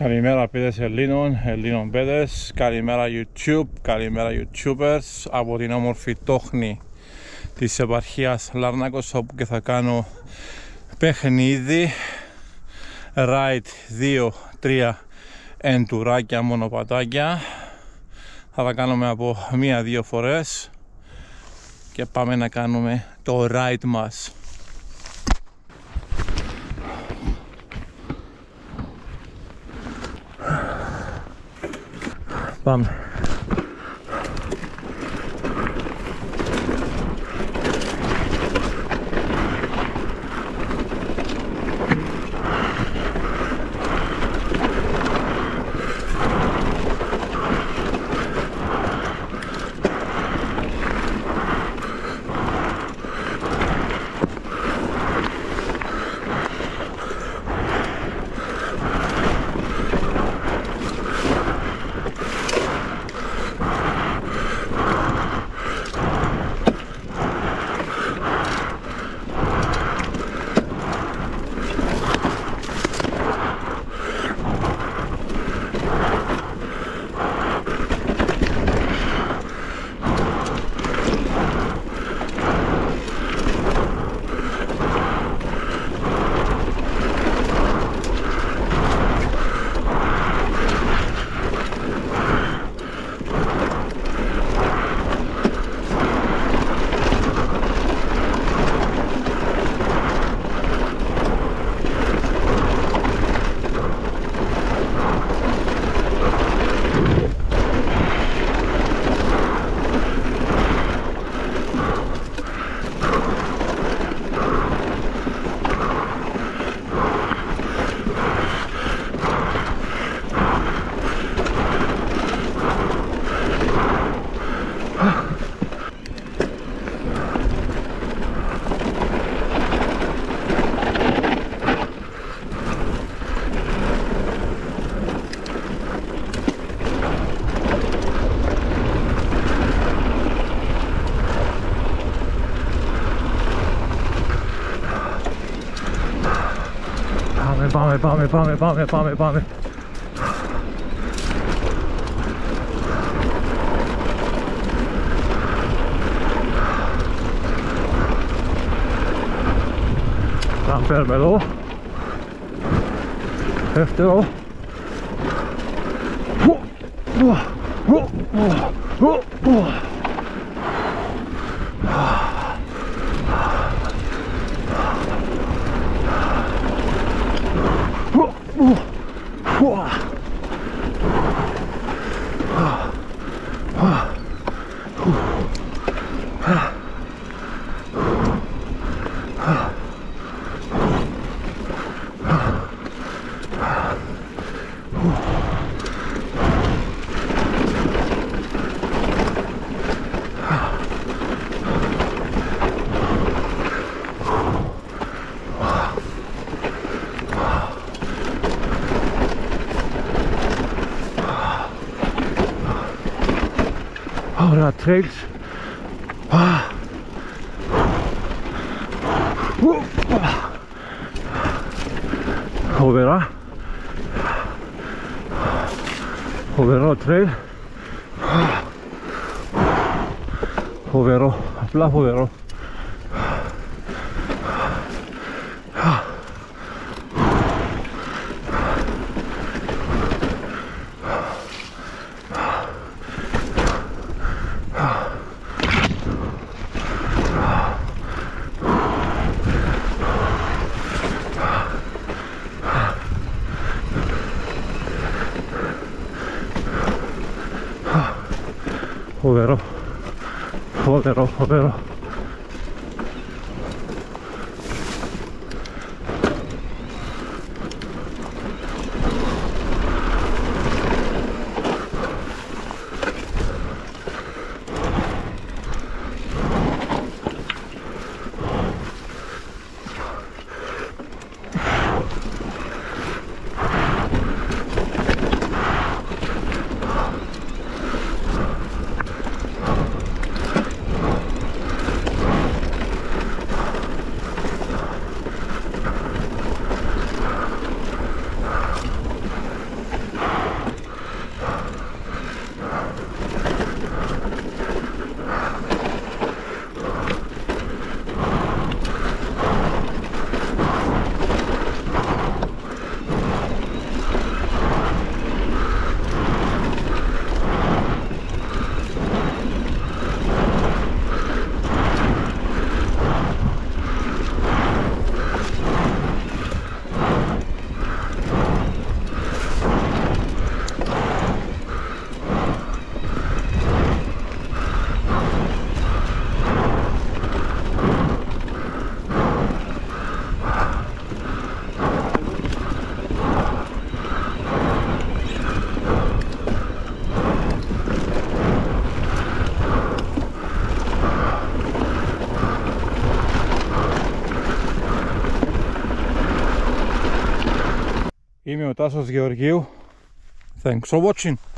Καλημέρα παιδες Ελλήνων, Ελλήνων παιδες Καλημέρα YouTube, καλημέρα YouTubers. Από την όμορφη τόχνη της επαρχίας Λάρνακος Όπου και θα κάνω παιχνίδι. Ride 2-3 εντουράκια μονοπατάκια. Θα τα κάνουμε από μία-δύο φορές Και πάμε να κάνουμε το ride μας bummed. Bame, Bame, Bame, Bame, Bame, Bame. Dan Permelo. Heftero. Whoa, whoa, whoa, whoa, whoa. Whew. Δεύτερο. Ωραία, trails. Φοβερά. Φοβερό trail. Φοβερό, απλά φοβερό. Joder, oh. joder, oh, joder. Oh. είμαι ο Τάσος Γεωργίου. Thanks for watching.